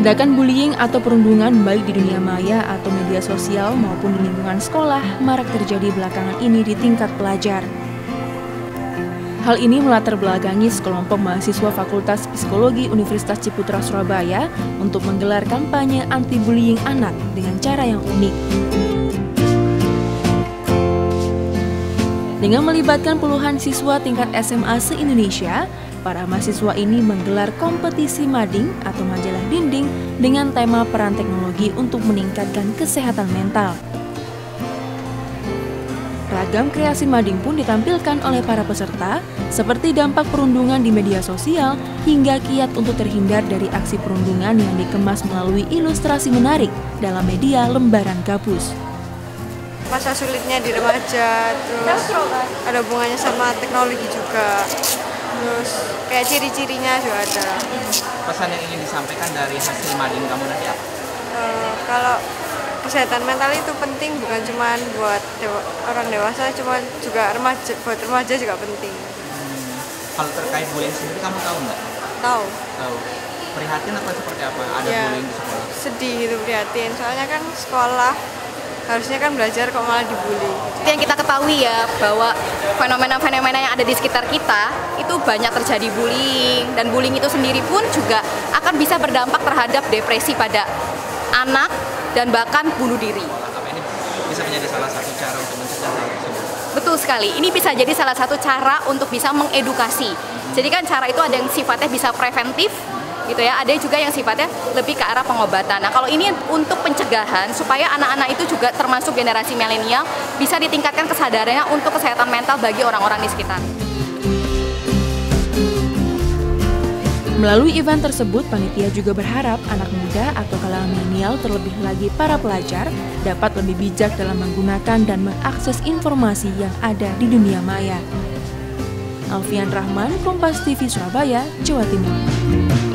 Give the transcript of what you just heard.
Tindakan bullying atau perundungan baik di dunia maya atau media sosial maupun di lingkungan sekolah marak terjadi belakangan ini di tingkat pelajar. Hal ini melatar belakangi sekelompok mahasiswa Fakultas Psikologi Universitas Ciputra Surabaya untuk menggelar kampanye anti-bullying anak dengan cara yang unik. Dengan melibatkan puluhan siswa tingkat SMA se-Indonesia, para mahasiswa ini menggelar kompetisi mading atau majalah dinding dengan tema peran teknologi untuk meningkatkan kesehatan mental. Ragam kreasi mading pun ditampilkan oleh para peserta, seperti dampak perundungan di media sosial hingga kiat untuk terhindar dari aksi perundungan yang dikemas melalui ilustrasi menarik dalam media lembaran gabus. Masa sulitnya di remaja, terus ada hubungannya sama teknologi juga kayak ciri-cirinya juga ada. Pesan yang ingin disampaikan dari hasil mading kamu nanti apa? Uh, kalau kesehatan mental itu penting bukan cuma buat dewa, orang dewasa cuma juga remaja buat remaja juga penting. Hmm. kalau terkait bullying sendiri kamu tahu nggak? Tahu. Tahu. Prihatin apa seperti apa? Ada ya, bullying di sekolah? sedih itu prihatin. Soalnya kan sekolah harusnya kan belajar kok malah dibully. Yang kita ketahui ya bahwa fenomena-fenomena yang ada di sekitar kita itu banyak terjadi bullying dan bullying itu sendiri pun juga akan bisa berdampak terhadap depresi pada anak dan bahkan bunuh diri. ini bisa menjadi salah satu cara untuk mencegah? Betul sekali. Ini bisa jadi salah satu cara untuk bisa mengedukasi. Jadi kan cara itu ada yang sifatnya bisa preventif, gitu ya. Ada juga yang sifatnya lebih ke arah pengobatan. Nah, kalau ini untuk pencegahan supaya anak-anak itu juga termasuk generasi milenial bisa ditingkatkan kesadarannya untuk kesehatan mental bagi orang-orang di sekitar. Melalui event tersebut, panitia juga berharap anak muda atau kalangan milenial terlebih lagi para pelajar dapat lebih bijak dalam menggunakan dan mengakses informasi yang ada di dunia maya. Alfian Rahman, Kompas TV Surabaya, Jawa Timur.